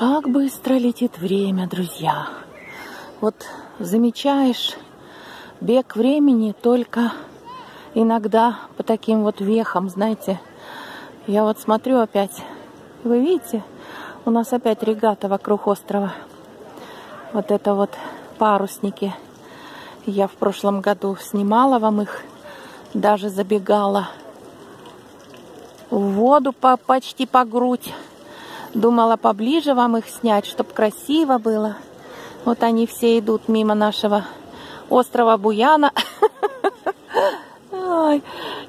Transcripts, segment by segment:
Как быстро летит время, друзья. Вот замечаешь бег времени только иногда по таким вот вехам, знаете. Я вот смотрю опять. Вы видите, у нас опять регата вокруг острова. Вот это вот парусники. Я в прошлом году снимала вам их, даже забегала в воду по, почти по грудь. Думала поближе вам их снять, чтобы красиво было. Вот они все идут мимо нашего острова Буяна.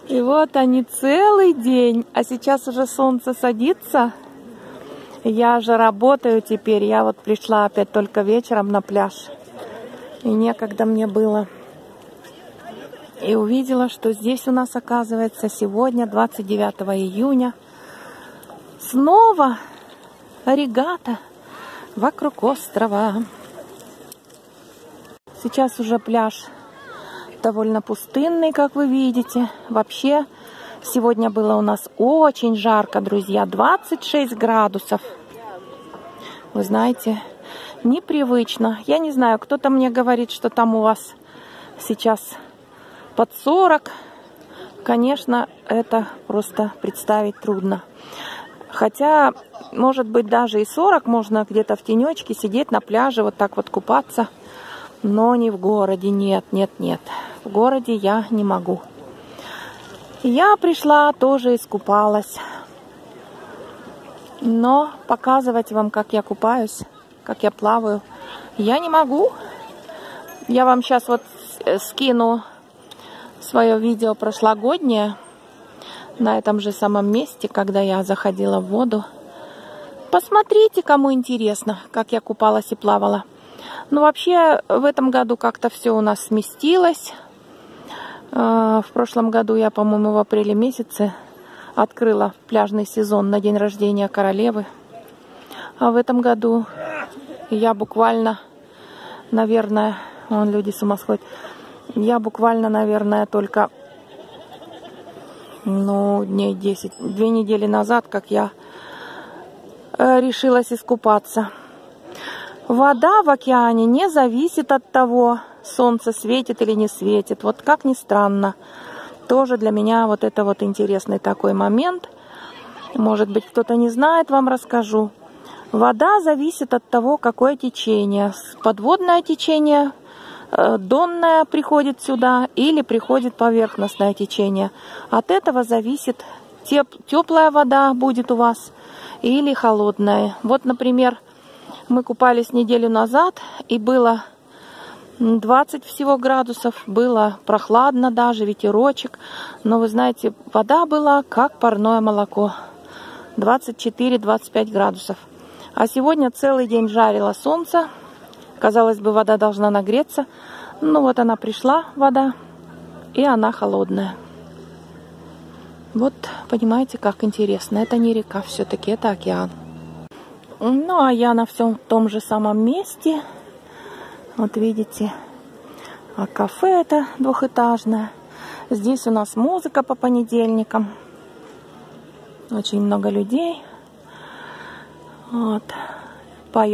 И вот они целый день. А сейчас уже солнце садится. Я же работаю теперь. Я вот пришла опять только вечером на пляж. И некогда мне было. И увидела, что здесь у нас оказывается сегодня, 29 июня, снова регата вокруг острова. Сейчас уже пляж довольно пустынный, как вы видите. Вообще, сегодня было у нас очень жарко, друзья, 26 градусов. Вы знаете, непривычно. Я не знаю, кто-то мне говорит, что там у вас сейчас под 40. Конечно, это просто представить трудно. Хотя, может быть, даже и 40 можно где-то в тенечке сидеть на пляже, вот так вот купаться. Но не в городе, нет, нет, нет. В городе я не могу. Я пришла, тоже искупалась. Но показывать вам, как я купаюсь, как я плаваю, я не могу. Я вам сейчас вот скину свое видео прошлогоднее на этом же самом месте, когда я заходила в воду. Посмотрите, кому интересно, как я купалась и плавала. Ну, вообще, в этом году как-то все у нас сместилось. А, в прошлом году я, по-моему, в апреле месяце открыла пляжный сезон на день рождения королевы. А в этом году я буквально, наверное, вон люди с ума сходят, я буквально, наверное, только ну, дней 10, две недели назад, как я э, решилась искупаться. Вода в океане не зависит от того, солнце светит или не светит. Вот как ни странно, тоже для меня вот это вот интересный такой момент. Может быть, кто-то не знает, вам расскажу. Вода зависит от того, какое течение. Подводное течение донное приходит сюда или приходит поверхностное течение. От этого зависит, теп теплая вода будет у вас или холодная. Вот, например, мы купались неделю назад, и было 20 всего градусов, было прохладно даже, ветерочек. Но вы знаете, вода была как парное молоко. 24-25 градусов. А сегодня целый день жарило солнце, Казалось бы, вода должна нагреться. Ну вот она пришла, вода, и она холодная. Вот, понимаете, как интересно. Это не река все-таки, это океан. Ну, а я на всем том же самом месте. Вот видите, а кафе это двухэтажное. Здесь у нас музыка по понедельникам. Очень много людей. Вот.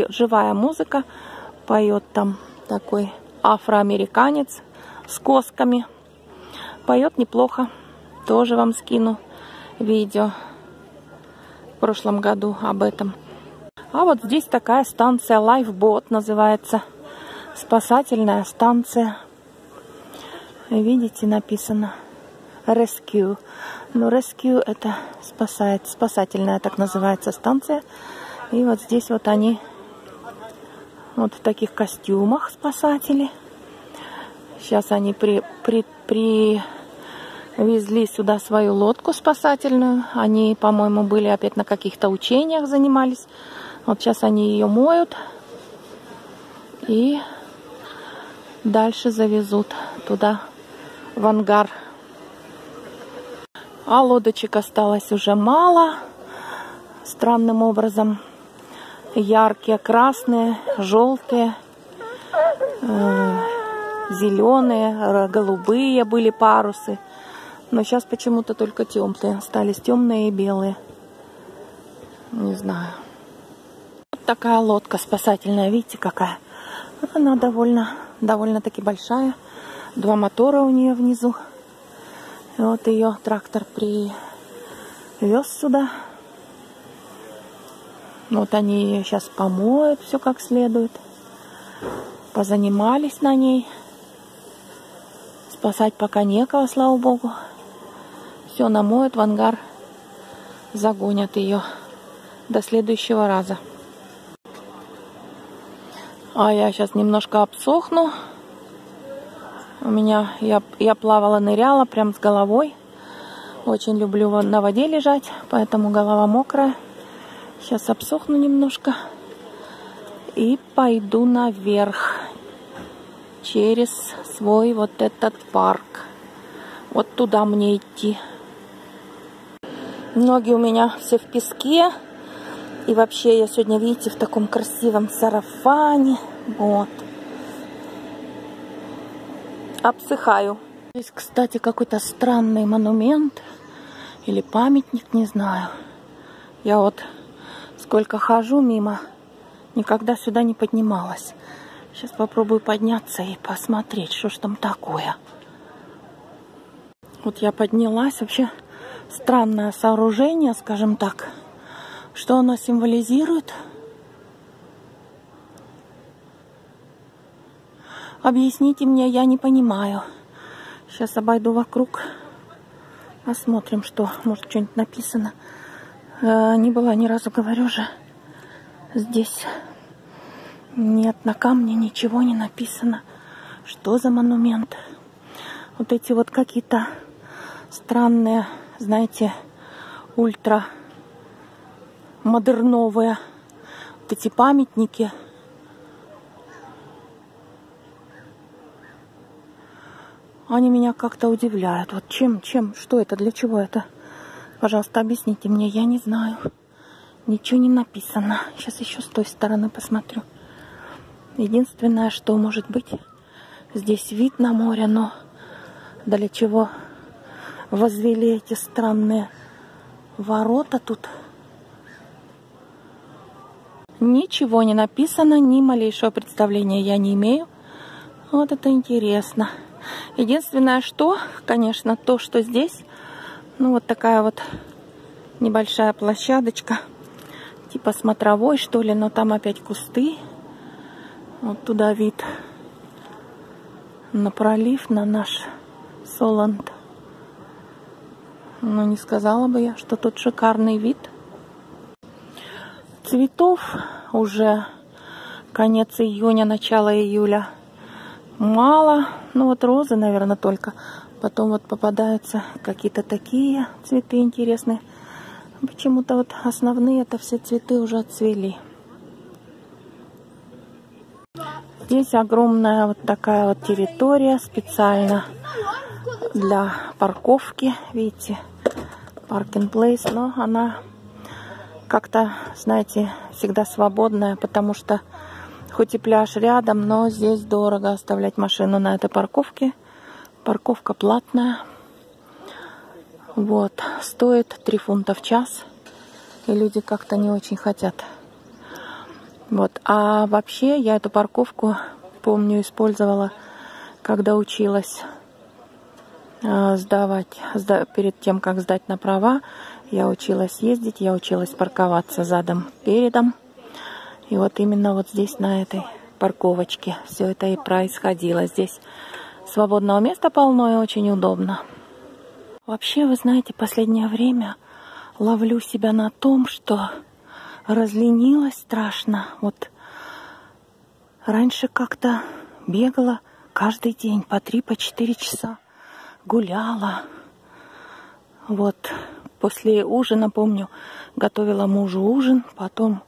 Живая музыка поет там такой афроамериканец с косками. Поет неплохо. Тоже вам скину видео в прошлом году об этом. А вот здесь такая станция Lifeboat называется. Спасательная станция. Видите, написано Rescue. Но Rescue это спасает, спасательная так называется станция. И вот здесь вот они вот в таких костюмах спасатели. Сейчас они при, при, привезли сюда свою лодку спасательную. Они, по-моему, были опять на каких-то учениях занимались. Вот сейчас они ее моют. И дальше завезут туда, в ангар. А лодочек осталось уже мало. Странным образом яркие, красные, желтые, э, зеленые, голубые были парусы. Но сейчас почему-то только темные. Остались темные и белые. Не знаю. такая лодка спасательная, видите, какая. Она довольно, довольно-таки большая. Два мотора у нее внизу. Вот ее трактор привез сюда. Вот они ее сейчас помоют все как следует. Позанимались на ней. Спасать пока некого, слава богу. Все намоют в ангар. Загонят ее до следующего раза. А я сейчас немножко обсохну. У меня, я, я плавала, ныряла прям с головой. Очень люблю на воде лежать, поэтому голова мокрая. Сейчас обсохну немножко. И пойду наверх. Через свой вот этот парк. Вот туда мне идти. Ноги у меня все в песке. И вообще я сегодня, видите, в таком красивом сарафане. Вот. Обсыхаю. Здесь, кстати, какой-то странный монумент. Или памятник, не знаю. Я вот сколько хожу мимо, никогда сюда не поднималась. Сейчас попробую подняться и посмотреть, что ж там такое. Вот я поднялась. Вообще странное сооружение, скажем так. Что оно символизирует? Объясните мне, я не понимаю. Сейчас обойду вокруг. Посмотрим, что. Может, что-нибудь написано. Э, не была ни разу, говорю же. Здесь нет, на камне ничего не написано. Что за монумент? Вот эти вот какие-то странные, знаете, ультра модерновые вот эти памятники. Они меня как-то удивляют. Вот чем, чем, что это, для чего это? Пожалуйста, объясните мне, я не знаю. Ничего не написано. Сейчас еще с той стороны посмотрю. Единственное, что может быть, здесь вид на море, но для чего возвели эти странные ворота тут? Ничего не написано, ни малейшего представления я не имею. Вот это интересно. Единственное, что, конечно, то, что здесь, ну, вот такая вот небольшая площадочка, типа смотровой, что ли, но там опять кусты. Вот туда вид на пролив, на наш Соланд. Но не сказала бы я, что тут шикарный вид – Цветов уже конец июня, начало июля мало. Ну вот розы, наверное, только. Потом вот попадаются какие-то такие цветы интересные. Почему-то вот основные это все цветы уже отцвели. Здесь огромная вот такая вот территория специально для парковки. Видите, паркинг плейс, но она как-то, знаете, всегда свободная, потому что хоть и пляж рядом, но здесь дорого оставлять машину на этой парковке. Парковка платная. Вот, стоит 3 фунта в час. И люди как-то не очень хотят. Вот, а вообще я эту парковку, помню, использовала, когда училась э, сдавать, сда, перед тем, как сдать на права, я училась ездить, я училась парковаться задом, передом. И вот именно вот здесь, на этой парковочке, все это и происходило. Здесь свободного места полно и очень удобно. Вообще, вы знаете, последнее время ловлю себя на том, что разленилась страшно. Вот раньше как-то бегала каждый день по три, по четыре часа. Гуляла. Вот После ужина, помню, готовила мужу ужин, потом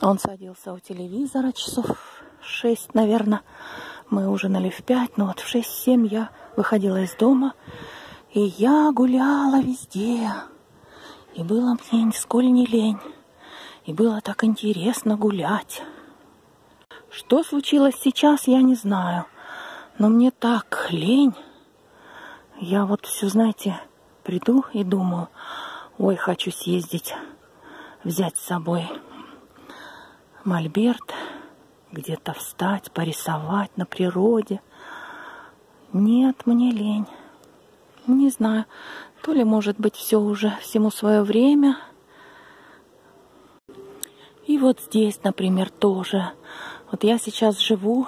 он садился у телевизора часов шесть, наверное. Мы ужинали в пять, но вот в шесть-семь я выходила из дома, и я гуляла везде. И было мне нисколь не лень. И было так интересно гулять. Что случилось сейчас, я не знаю. Но мне так лень. Я вот все, знаете, приду и думаю, ой, хочу съездить, взять с собой мольберт, где-то встать, порисовать на природе. Нет, мне лень. Не знаю, то ли, может быть, все уже всему свое время. И вот здесь, например, тоже. Вот я сейчас живу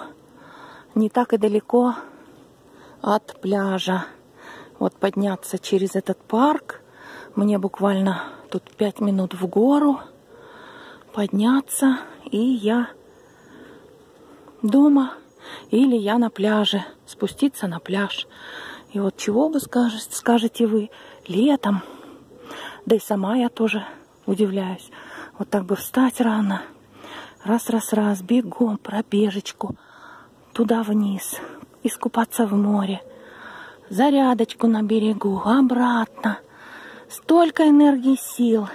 не так и далеко от пляжа. Вот подняться через этот парк. Мне буквально тут пять минут в гору. Подняться, и я дома. Или я на пляже. Спуститься на пляж. И вот чего вы скажете, скажете вы летом, да и сама я тоже удивляюсь, вот так бы встать рано, раз-раз-раз, бегом, пробежечку, туда вниз, искупаться в море, зарядочку на берегу, обратно. Столько энергии сил.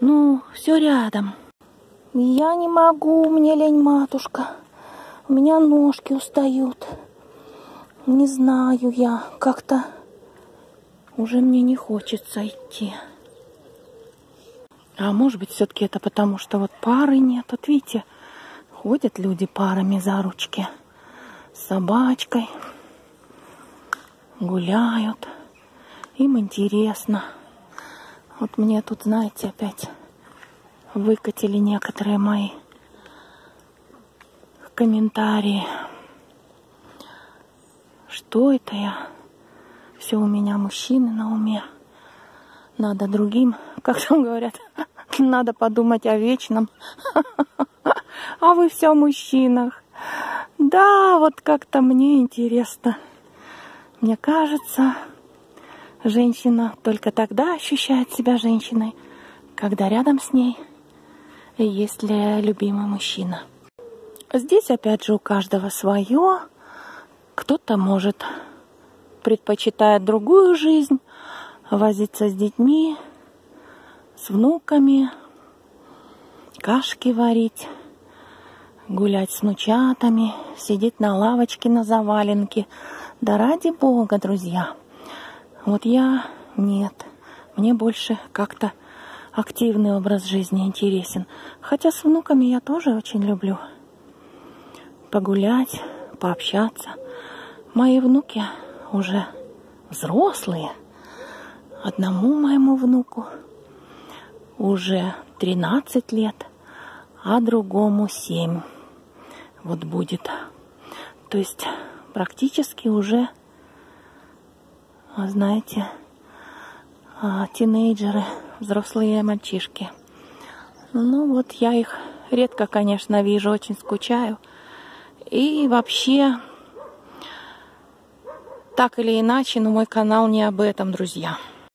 Ну, все рядом. Я не могу, мне лень, матушка. У меня ножки устают. Не знаю я, как-то уже мне не хочется идти. А может быть, все-таки это потому, что вот пары нет. Вот видите, ходят люди парами за ручки с собачкой, гуляют. Им интересно. Вот мне тут, знаете, опять выкатили некоторые мои комментарии. Что это я? Все у меня мужчины на уме. Надо другим, как там говорят, надо подумать о вечном. А вы все о мужчинах. Да, вот как-то мне интересно. Мне кажется, женщина только тогда ощущает себя женщиной, когда рядом с ней есть ли любимый мужчина. Здесь опять же у каждого свое. Кто-то, может, предпочитает другую жизнь, возиться с детьми, с внуками, кашки варить, гулять с внучатами, сидеть на лавочке на заваленке. Да ради бога, друзья. Вот я нет. Мне больше как-то активный образ жизни интересен. Хотя с внуками я тоже очень люблю погулять, пообщаться – Мои внуки уже взрослые. Одному моему внуку уже 13 лет, а другому 7 вот будет. То есть практически уже, знаете, а, тинейджеры, взрослые мальчишки. Ну вот я их редко, конечно, вижу, очень скучаю. И вообще так или иначе, но мой канал не об этом, друзья.